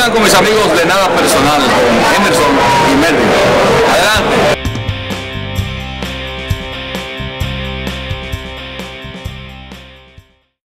Sigan con mis amigos de Nada Personal, Emerson